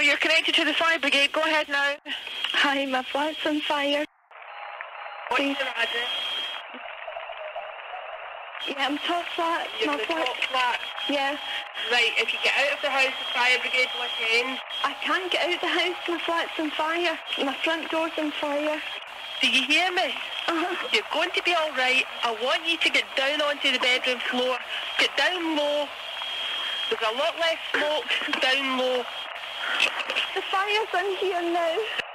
you to the fire brigade. Go ahead now. Hi, my flat's on fire. What's Please. your address? Yeah, I'm top flat. You're my the flat. top flat. Yeah. Right, if you get out of the house, the fire brigade will attend. I can't get out of the house. My flat's on fire. My front door's on fire. Do you hear me? Uh-huh. You're going to be all right. I want you to get down onto the bedroom floor. Get down low. There's a lot less smoke down low. The fire's on here now.